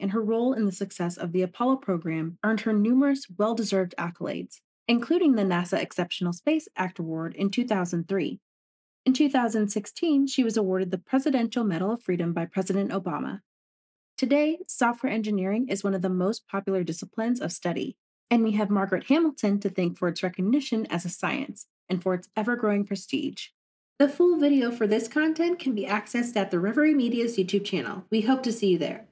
and her role in the success of the Apollo program earned her numerous well deserved accolades, including the NASA Exceptional Space Act Award in 2003. In 2016, she was awarded the Presidential Medal of Freedom by President Obama. Today, software engineering is one of the most popular disciplines of study, and we have Margaret Hamilton to thank for its recognition as a science and for its ever growing prestige. The full video for this content can be accessed at the Reverie Media's YouTube channel. We hope to see you there.